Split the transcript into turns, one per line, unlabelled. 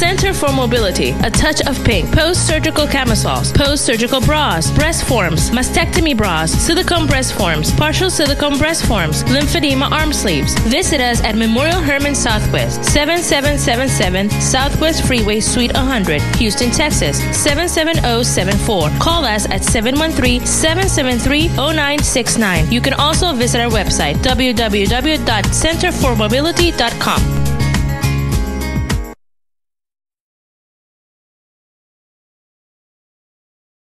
Center for Mobility, a touch of pink, post surgical camisoles, post surgical bras, breast forms, mastectomy bras, silicone breast forms, partial silicone breast forms, lymphedema arm sleeves. Visit us at Memorial Hermann Southwest, 7777 Southwest Freeway, Suite 100, Houston, Texas, 77074. Call us at 713 773 0969. You can also visit our website, www.centerformobility.com.